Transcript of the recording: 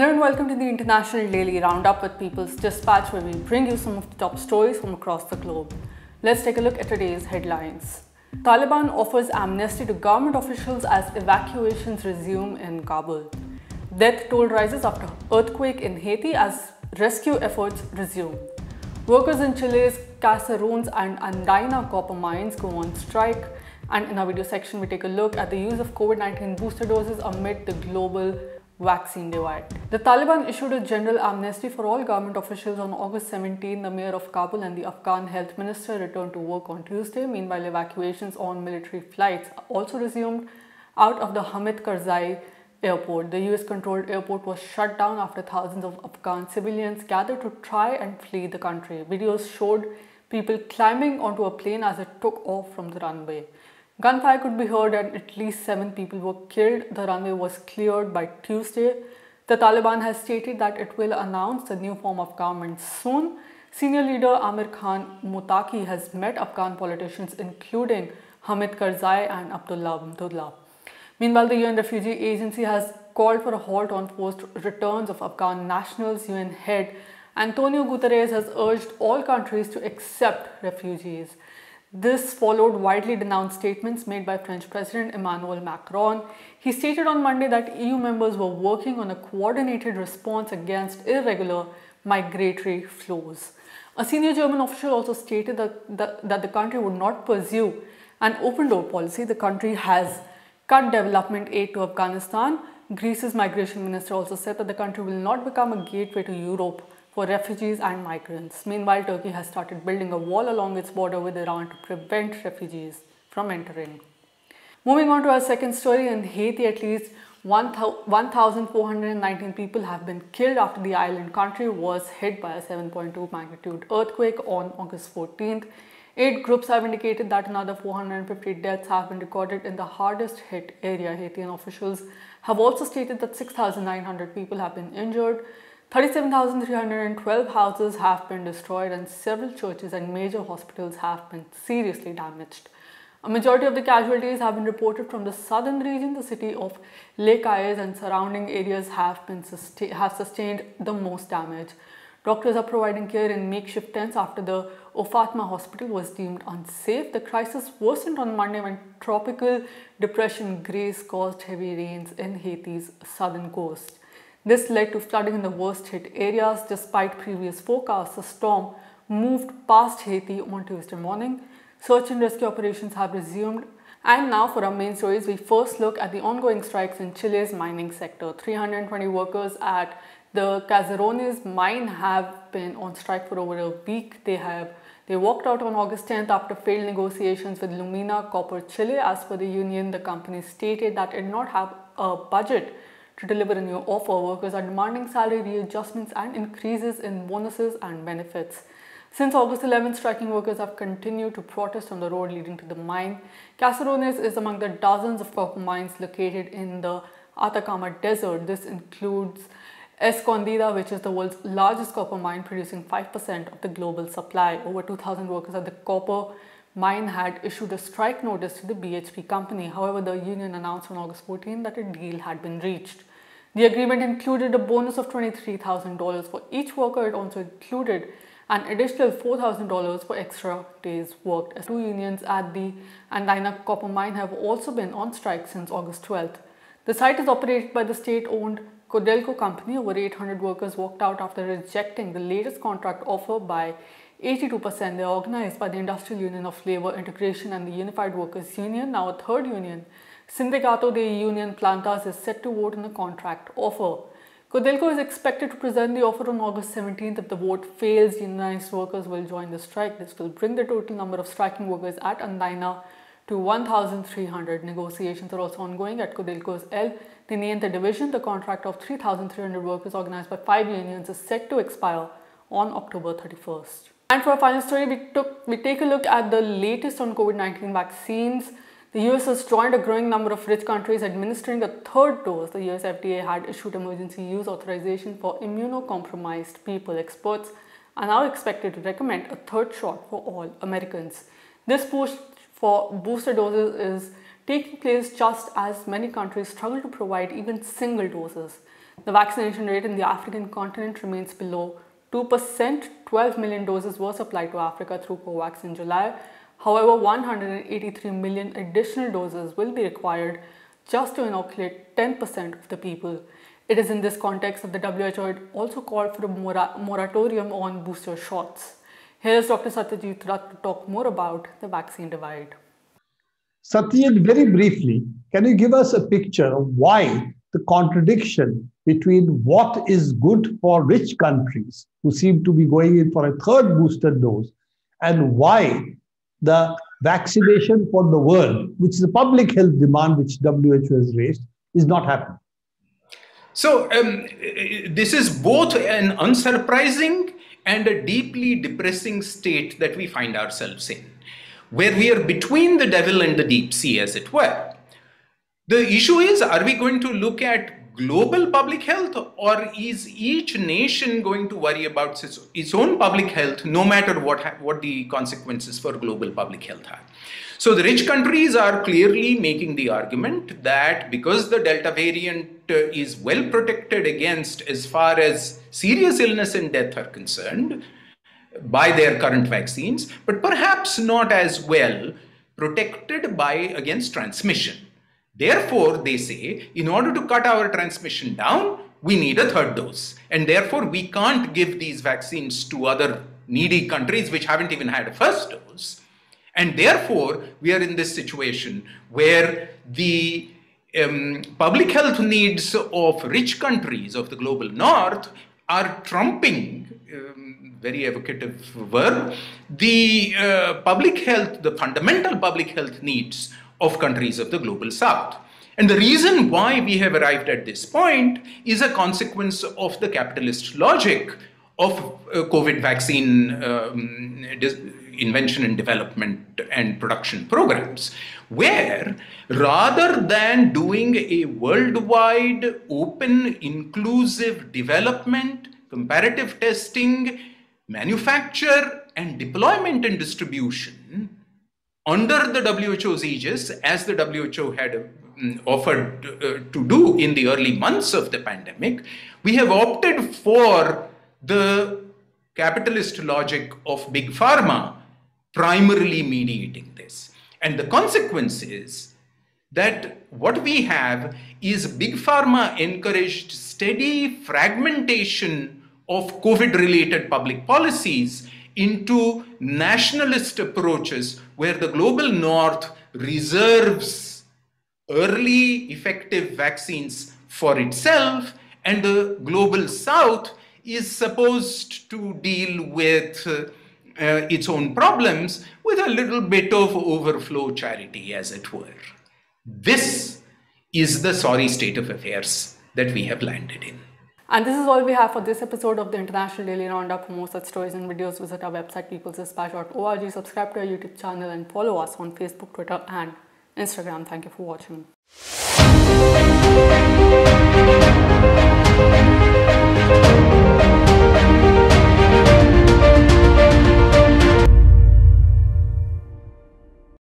Hello and welcome to the International Daily Roundup with People's Dispatch, where we bring you some of the top stories from across the globe. Let's take a look at today's headlines. Taliban offers amnesty to government officials as evacuations resume in Kabul. Death toll rises after earthquake in Haiti as rescue efforts resume. Workers in Chile's Caserones and Andina copper mines go on strike. And in our video section, we take a look at the use of COVID-19 booster doses amid the global vaccine divide. The Taliban issued a general amnesty for all government officials on August 17. The mayor of Kabul and the Afghan health minister returned to work on Tuesday. Meanwhile, evacuations on military flights also resumed out of the Hamid Karzai airport. The US controlled airport was shut down after thousands of Afghan civilians gathered to try and flee the country. Videos showed people climbing onto a plane as it took off from the runway. Gunfire could be heard and at least seven people were killed. The runway was cleared by Tuesday. The Taliban has stated that it will announce a new form of government soon. Senior leader Amir Khan Muttaqi has met Afghan politicians including Hamid Karzai and Abdullah Abdullah. Meanwhile, the UN Refugee Agency has called for a halt on forced returns of Afghan nationals. UN head Antonio Guterres has urged all countries to accept refugees. This followed widely denounced statements made by French President Emmanuel Macron. He stated on Monday that EU members were working on a coordinated response against irregular migratory flows. A senior German official also stated that the, that the country would not pursue an open door policy. The country has cut development aid to Afghanistan. Greece's migration minister also said that the country will not become a gateway to Europe for refugees and migrants. Meanwhile, Turkey has started building a wall along its border with Iran to prevent refugees from entering. Moving on to our second story, in Haiti, at least 1,419 people have been killed after the island country was hit by a 7.2 magnitude earthquake on August 14th. Eight groups have indicated that another 450 deaths have been recorded in the hardest hit area. Haitian officials have also stated that 6,900 people have been injured. 37,312 houses have been destroyed and several churches and major hospitals have been seriously damaged. A majority of the casualties have been reported from the southern region. The city of Les Cayes and surrounding areas have, been have sustained the most damage. Doctors are providing care in makeshift tents after the Ofatma hospital was deemed unsafe. The crisis worsened on Monday when tropical depression Grace caused heavy rains in Haiti's southern coast. This led to flooding in the worst hit areas. Despite previous forecasts, the storm moved past Haiti on Tuesday morning. Search and rescue operations have resumed. And now for our main stories, we first look at the ongoing strikes in Chile's mining sector. 320 workers at the Caserones mine have been on strike for over a week. They have they walked out on August 10th after failed negotiations with Lumina Copper Chile. As per the union, the company stated that it did not have a budget to deliver a new offer, workers are demanding salary readjustments and increases in bonuses and benefits. Since August 11, striking workers have continued to protest on the road leading to the mine. Caserones is among the dozens of copper mines located in the Atacama Desert. This includes Escondida, which is the world's largest copper mine, producing 5% of the global supply. Over 2,000 workers at the copper mine had issued a strike notice to the BHP company. However, the union announced on August 14 that a deal had been reached. The agreement included a bonus of $23,000 for each worker. It also included an additional $4,000 for extra days worked. Two unions at the Andina copper mine have also been on strike since August 12th. The site is operated by the state-owned Codelco company. Over 800 workers walked out after rejecting the latest contract offer by 82%. They are organized by the Industrial Union of Labor Integration and the Unified Workers Union, now a third union Sindicato de Union Plantas is set to vote on the contract offer. Codelco is expected to present the offer on August 17th. If the vote fails, unionized workers will join the strike. This will bring the total number of striking workers at Andina to 1,300. Negotiations are also ongoing at Codelco's El Teniente division. The contract of 3,300 workers organized by five unions is set to expire on October 31st. And for our final story, we, took, we take a look at the latest on COVID-19 vaccines. The US has joined a growing number of rich countries administering a third dose. The US FDA had issued emergency use authorization for immunocompromised people. Experts are now expected to recommend a third shot for all Americans. This push for booster doses is taking place just as many countries struggle to provide even single doses. The vaccination rate in the African continent remains below 2%. 12 million doses were supplied to Africa through COVAX in July. However, 183 million additional doses will be required just to inoculate 10% of the people. It is in this context that the WHO also called for a moratorium on booster shots. Here is Dr. Satyajit Rath to talk more about the vaccine divide. Satyajit, very briefly, can you give us a picture of why the contradiction between what is good for rich countries who seem to be going in for a third booster dose and why the vaccination for the world, which is a public health demand which WHO has raised, is not happening. So, um, this is both an unsurprising and a deeply depressing state that we find ourselves in, where we are between the devil and the deep sea, as it were. The issue is, are we going to look at global public health or is each nation going to worry about its, its own public health no matter what, what the consequences for global public health are? So the rich countries are clearly making the argument that because the Delta variant uh, is well protected against as far as serious illness and death are concerned by their current vaccines, but perhaps not as well protected by against transmission. Therefore, they say, in order to cut our transmission down, we need a third dose. And therefore, we can't give these vaccines to other needy countries which haven't even had a first dose. And therefore, we are in this situation where the um, public health needs of rich countries of the global north are trumping, um, very evocative verb, the uh, public health, the fundamental public health needs of countries of the global south. And the reason why we have arrived at this point is a consequence of the capitalist logic of uh, COVID vaccine um, invention and development and production programs, where rather than doing a worldwide, open, inclusive development, comparative testing, manufacture, and deployment and distribution, under the WHO's aegis, as the WHO had um, offered uh, to do in the early months of the pandemic, we have opted for the capitalist logic of big pharma primarily mediating this. And the consequence is that what we have is big pharma encouraged steady fragmentation of COVID related public policies into nationalist approaches where the global north reserves early effective vaccines for itself and the global south is supposed to deal with uh, its own problems with a little bit of overflow charity as it were. This is the sorry state of affairs that we have landed in. And this is all we have for this episode of the International Daily Roundup. For more such stories and videos, visit our website peoplesdispatch.org, subscribe to our YouTube channel, and follow us on Facebook, Twitter, and Instagram. Thank you for watching.